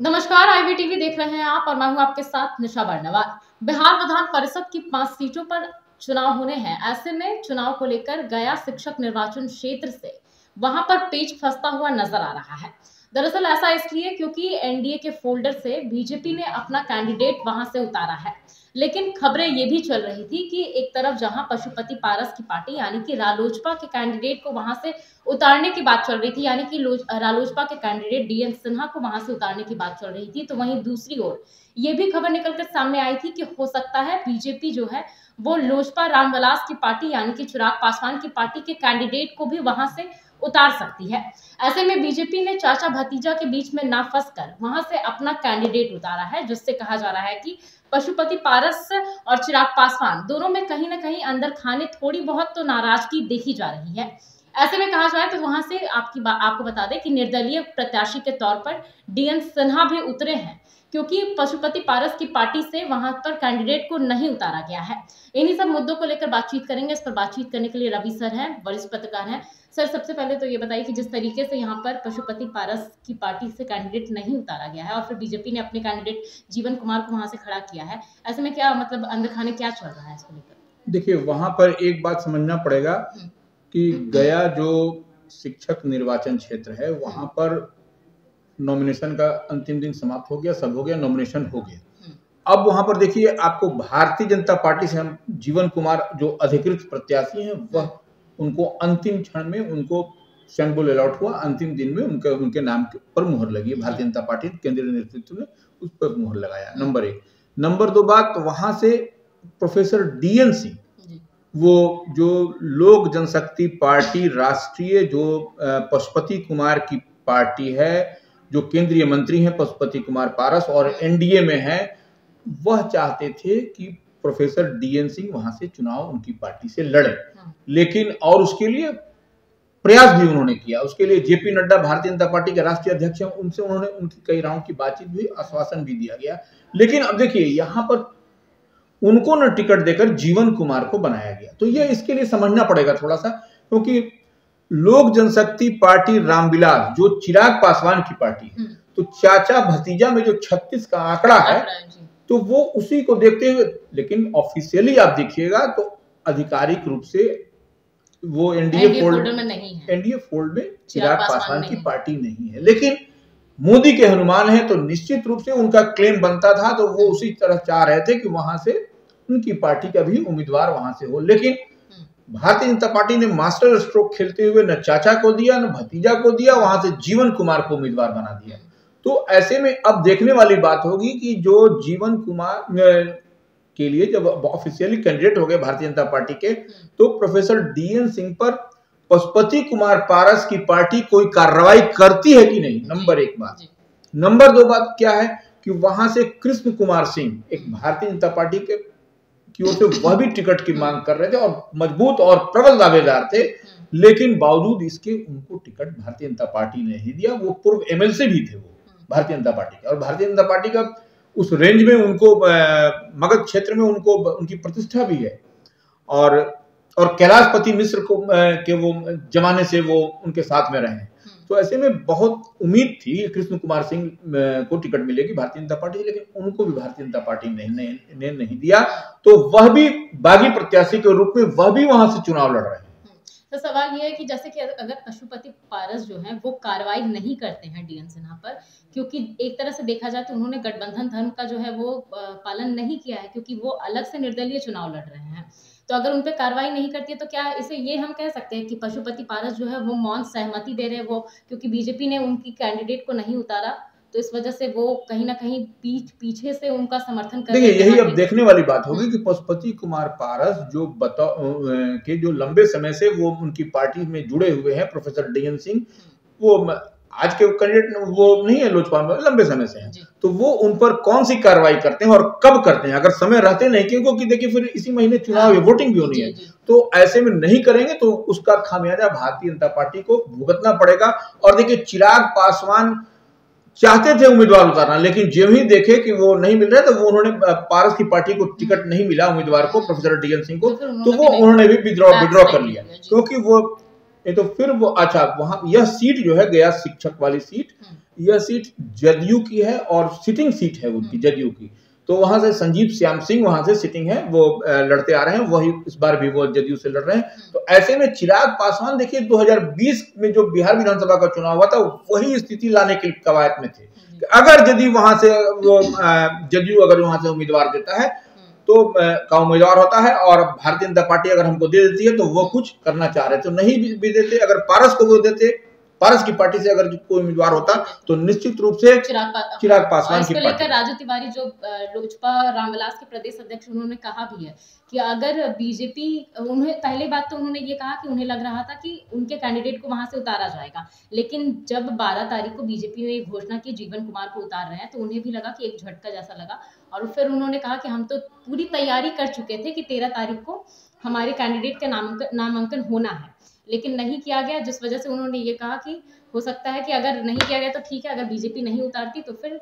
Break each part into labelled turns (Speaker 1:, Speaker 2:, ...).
Speaker 1: नमस्कार ivy TV देख रहे हैं आप और मैं हूँ आपके साथ निशा बर्नवाल। बिहार विधान परिषद की पाँच सीटों पर चुनाव होने हैं। ऐसे में चुनाव को लेकर गया शिक्षक निर्वाचन क्षेत्र से वहाँ पर पेच फंसता हुआ नज़र आ रहा है। दरअसल ऐसा इसलिए क्योंकि एनडीए के फोल्डर से बीजेपी ने अपना कैंडिडेट वहाँ से उतारा है। लेकिन खबरें ये भी चल रही थी कि एक तरफ़ जहाँ पशुपति पारस की पार्टी, यानी कि रालोजपा के कैंडिडेट को वहाँ से उतारने की बात चल रही थी, यानी कि रालोजपा के कैंडिडेट डीएन सिन्हा को वहाँ से उतारने की बात चल रही थी तो वहीं दूसरी ओर ये भी खबर निकलकर सामने आई थी कि हो सकता है बीजेपी जो है, वो लोजपा रामविलास की पार्टी, यानी कि चिराग पासवान की पार्टी के कैंडिडेट को भी वहाँ से उतार सकती है। ऐसे में बीजेपी ने चाचा भतीजा के बीच में ना फंस कर वहाँ से अपना कैंडिडेट उतारा है, जिससे कहा जा रहा है कि पशुपति पारस और चिराग पासवान दोनों में कहीं ना कहीं अंदर खाने थोड़ी बहुत तो नाराज़गी देखी जा रही है। ऐसे में कहा जाए तो वहाँ से आपकी आपको बता दें कि निर्दलीय प्रत्याशी के तौर पर डीएन सिन्हा भी उतरे हैं। क्योंकि पशुपति पारस की पार्टी से वहाँ पर कैंडिडेट को नहीं उतारा गया है। इन्हीं सब मुद्दों को लेकर बातचीत करेंगे। इस पर बातचीत करने के लिए रवि सर हैं वरिष्ठ पत्रकार हैं। सर सबसे पहले तो ये बताइए कि जिस तरीके से यहाँ पर पशुपति पारस की पार्टी से कैंडिडेट नहीं उतारा गया है और फिर बीजेपी ने अपने कैंडिडेट जीवन कुमार को वहाँ से खड़ा किया है ऐसे में क्या मतलब अंदर खाने क्या चल रहा है इसको लेकर?
Speaker 2: देखिए वहाँ पर एक बात समझना पड़ेगा हम्म। कि गया जो शिक्षक निर्वाचन क्षेत्र है वहाँ पर नॉमिनेशन का अंतिम दिन समाप्त हो गया सब हो गया नॉमिनेशन हो गया। हम्म। अब वहाँ पर देखिए आपको भारतीय जनता पार्टी से हम जीवन कुमार जो अधिकृत प्रत्याशी हैं वह उनको अंतिम क्षण में उनको शंबुल अलॉट हुआ। अंतिम दिन में उनके उनके नाम पर मुहर लगी भारतीय जनता पार्टी केंद्रीय नेतृत्व ने उस पर मुहर लगाया। नंबर एक। नंबर दो बात वहाँ से प्रोफेसर डीएन सिंह वो जो लोक जनशक्ति पार्टी राष्ट्रीय जो पशुपति कुमार की पार्टी है जो केंद्रीय मंत्री हैं पशुपति कुमार पारस और एनडीए में है वह चाहते थे कि प्रोफेसर डीएन सिंह वहाँ से चुनाव उनकी पार्टी से लड़े। हाँ। लेकिन और उसके लिए प्रयास भी उन्होंने किया। उसके लिए जेपी नड्डा भारतीय जनता पार्टी के राष्ट्रीय अध्यक्ष हैं उनसे उन्होंने उनकी कई राउंड की बातचीत भी आश्वासन भी दिया गया। लेकिन अब देखिए यहाँ पर उनको न टिकट देकर जीवन कुमार को बनाया गया। तो यह इसके लिए समझना पड़ेगा थोड़ा सा क्योंकि लोक जनशक्ति पार्टी रामविलास जो चिराग पासवान की पार्टी है हम्म। तो चाचा भतीजा में जो 36 का आंकड़ा है तो वो उसी को देखते हुए लेकिन ऑफिशियली आप देखिएगा तो आधिकारिक रूप से वो एनडीए फोल्ड में नहीं है एनडीए फोल्ड में चिराग पासवान की पार्टी नहीं है लेकिन मोदी के हनुमान है तो निश्चित रूप से उनका क्लेम बनता था तो वो उसी तरह चाह रहे थे कि वहाँ से उनकी पार्टी का भी उम्मीदवार वहाँ से हो लेकिन। भारतीय जनता पार्टी ने मास्टर स्ट्रोक खेलते हुए न चाचा को दिया न भतीजा को दिया वहाँ से जीवन कुमार को उम्मीदवार बना दिया। तो ऐसे में अब देखने वाली बात होगी कि जो जीवन कुमार के लिए जब ऑफिशियली कैंडिडेट हो गए भारतीय जनता पार्टी के तो प्रोफेसर डीएन सिंह पर पशुपति कुमार पारस की पार्टी कोई कार्रवाई करती है कि नहीं? नंबर एक बात। नंबर दो बात क्या है कि वहाँ से कृष्ण कुमार सिंह एक भारतीय जनता पार्टी के की ओर वह भी टिकट की मांग कर रहे थे और मज़बूत और प्रबल दावेदार थे। लेकिन बावजूद इसके उनको टिकट भारतीय जनता पार्टी ने ही दिया। वो पूर्व एमएलसी भी थे वो, भारतीय जनता पार्टी के। और भारतीय जनता पार्टी का उस रेंज में उनको मगध क्षेत्र में उनको, उनकी प्रतिष्ठा भी है। और और कैलाशपति मिश्र को के वो जमाने से वो उनके साथ में रहे हम्म। तो ऐसे में बहुत उम्मीद थी कृष्ण कुमार सिंह को टिकट मिलेगी भारतीय जनता पार्टी लेकिन उनको भी भारतीय जनता पार्टी ने नहीं, दिया। तो वह भी बागी प्रत्याशी के रूप में वह भी वहाँ से चुनाव लड़ रहे हैं।
Speaker 1: तो सवाल यह है कि जैसे कि अगर पशुपति पारस जो है वो कार्रवाई नहीं करते हैं डीएन सिन्हा पर क्योंकि एक तरह से देखा जाए तो उन्होंने गठबंधन धर्म का जो है वो पालन नहीं किया है क्योंकि वो अलग से निर्दलीय चुनाव लड़ रहे हैं। तो अगर उन पर कार्रवाई नहीं करती है तो क्या इसे ये हम कह सकते हैं कि पशुपति पारस जो है वो मौन सहमति दे रहे हैं वो क्योंकि बीजेपी ने उनकी कैंडिडेट को नहीं उतारा तो इस वजह से वो कहीं ना कहीं पीछ पीछे से उनका समर्थन कर
Speaker 2: देखिए यही अब देखने वाली बात होगी कि पशुपति कुमार पारस जो बता के जो लंबे समय से वो उनकी पार्टी में जुड़े हुए हैं प्रोफेसर डीएन सिंह वो आज के कैंडिडेट वो नहीं है लोजपा में लंबे समय से हैं। तो वो उन पर कौन सी कार्रवाई करते हैं और कब करते हैं? अगर समय रहते नहीं क्योंकि देखिए फिर इसी महीने चुनाव है। वोटिंग भी होनी है। तो ऐसे में नहीं करेंगे तो उसका खामियाजा भारतीय जनता पार्टी को भुगतना पड़ेगा। और देखिए चिराग पासवान चाहते थे उम्मीदवार उतारना लेकिन जब ही देखे कि वो नहीं मिल रहे तो वो उन्होंने पारस की पार्टी को टिकट नहीं मिला उम्मीदवार को प्रोफेसर डीएन सिंह को तो, तो वो उन्होंने भी विद्रॉ विद्रॉ कर लिया। क्योंकि वो ये तो फिर वो अच्छा वहाँ यह सीट जो है गया शिक्षक वाली सीट हम्म। यह सीट जदयू की है और सिटिंग सीट है उनकी हम्म। जदयू की। तो वहाँ से संजीव श्याम सिंह वहाँ से सिटिंग है वो लड़ते आ रहे हैं वही इस बार भी वो जदयू से लड़ रहे हैं। तो ऐसे में चिराग पासवान देखिए 2020 में जो बिहार विधानसभा का चुनाव हुआ था वही स्थिति लाने की कवायद में थे। अगर यदि वहाँ से वो जदयू अगर वहाँ से उम्मीदवार देता है तो का उम्मीदवार होता है और भारतीय जनता पार्टी अगर हमको दे देती है तो वो कुछ करना चाह रहे तो नहीं भी देते, अगर पारस को वो देते पारस की पार्टी से अगर कोई उम्मीदवार होता तो निश्चित रूप से चिराग पासवान। की
Speaker 1: लेकर राजू तिवारी जो लोजपा रामविलास के प्रदेश अध्यक्ष उन्होंने कहा भी है कि अगर बीजेपी उन्हें पहली बात तो उन्होंने ये कहा कि उन्हें लग रहा था कि उनके कैंडिडेट को वहाँ से उतारा जाएगा। लेकिन जब 12 तारीख को बीजेपी ने घोषणा की जीवन कुमार को उतार रहे हैं तो उन्हें भी लगा कि एक झटका जैसा लगा। और फिर उन्होंने कहा कि हम तो पूरी तैयारी कर चुके थे कि तेरह तारीख को हमारे कैंडिडेट का नामांकन नामांकन होना है। लेकिन नहीं किया गया जिस वजह से उन्होंने ये कहा कि हो सकता है कि अगर नहीं किया गया तो ठीक है अगर बीजेपी नहीं उतारती तो फिर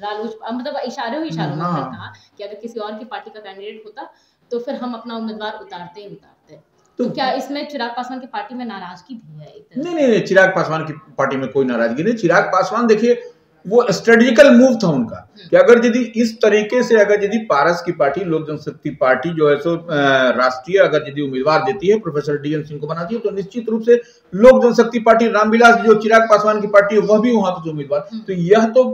Speaker 1: रालोचपा मतलब इशारे हो इशारों में कहा कि अगर किसी और की पार्टी का कैंडिडेट होता तो फिर हम अपना उम्मीदवार उतारते ही उतारते। तो, तो क्या इसमें चिराग पासवान की पार्टी में नाराज़गी भी है
Speaker 2: नहीं नहीं चिराग पासवान की पार्टी में कोई नाराज़गी नहीं चिराग पासवान देखिए वो स्ट्रेटेजिकल मूव था उनका। कि अगर यदि इस तरीके से अगर यदि पारस की पार्टी लोक जनशक्ति पार्टी जो है सो राष्ट्रीय अगर यदि उम्मीदवार देती है प्रोफेसर डीएन सिंह को बनाती है तो निश्चित रूप से लोक जनशक्ति पार्टी रामविलास जो चिराग पासवान की पार्टी है वह भी वहाँ पर उम्मीदवार हम्म। तो यह तो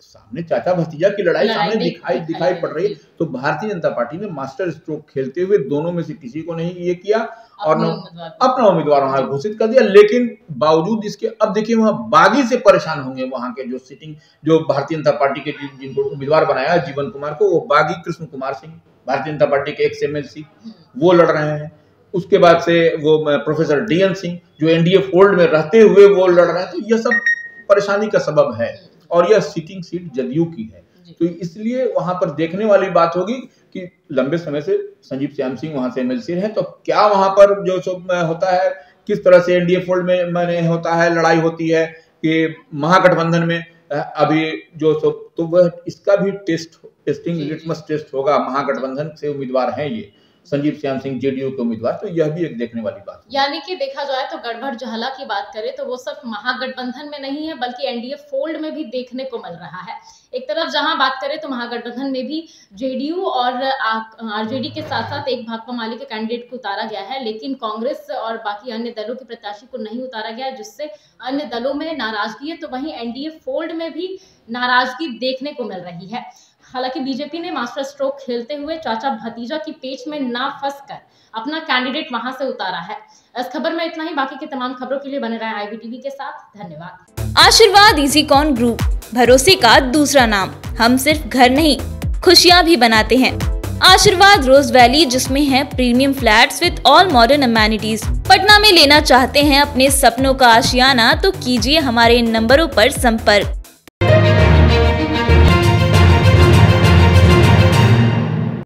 Speaker 2: सामने चाचा भतीजा की लड़ाई सामने दिखाई दिखाई पड़ रही है। तो भारतीय जनता पार्टी ने मास्टर स्ट्रोक खेलते हुए दोनों में से किसी को नहीं ये किया और अपना उम्मीदवार वहाँ घोषित कर दिया। लेकिन बावजूद इसके अब देखिए वहाँ बागी से परेशान होंगे वहाँ के जो सिटिंग जो भारतीय जनता पार्टी के जिनको उम्मीदवार बनाया जीवन कुमार को वो बागी कृष्ण कुमार सिंह भारतीय जनता पार्टी के एक्स एमएलसी हम्म। वो लड़ रहे हैं। उसके बाद से वो प्रोफेसर डीएन सिंह जो एनडीए फोल्ड में रहते हुए वो लड़ रहे हैं। तो यह सब परेशानी का सबब है। हम्म। और यह सिटिंग सीट जदयू की है। तो इसलिए वहाँ पर देखने वाली बात होगी कि लंबे समय से संजीव श्याम सिंह वहाँ से एमएलसी रहे तो क्या वहाँ पर जो सब होता है किस तरह से एनडीए फोल्ड में मैंने होता है लड़ाई होती है कि महागठबंधन में अभी जो सो तो वह इसका भी टेस्ट टेस्टिंग लिटमस टेस्ट होगा महागठबंधन से उम्मीदवार हैं ये। संजीव श्याम सिंह, जेडीयू के उम्मीदवार। तो यह भी एक देखने वाली बात
Speaker 1: यानी कि देखा जाए तो गड़बड़ जहला की बात करें तो वो सिर्फ़ महागठबंधन में नहीं है, बल्कि एनडीए फोल्ड में भी देखने को मिल रहा है। एक तरफ़ जहाँ बात करें तो महागठबंधन में भी जेडीयू और आरजेडी के साथ साथ एक भाकपा माली के कैंडिडेट को उतारा गया है, लेकिन कांग्रेस और बाकी अन्य दलों के प्रत्याशी को नहीं उतारा गया, जिससे अन्य दलों में नाराज़गी है। तो वहीं एनडीए फोल्ड में भी नाराज़गी देखने को मिल रही है। हालाँकि बीजेपी ने मास्टर स्ट्रोक खेलते हुए चाचा भतीजा की पेच में ना फंस कर अपना कैंडिडेट वहाँ से उतारा है। इस खबर में इतना ही, बाकी के तमाम खबरों के लिए बने रहे आईबीटीवी के साथ। धन्यवाद।
Speaker 3: आशीर्वाद इजी कॉन ग्रुप भरोसे का दूसरा नाम। हम सिर्फ़ घर नहीं, खुशियाँ भी बनाते हैं। आशीर्वाद रोज वैली, जिसमें है premium flats with all modern amenities Patna में लेना चाहते हैं अपने सपनों का आशियाना तो कीजिए हमारे नंबरों पर संपर्क।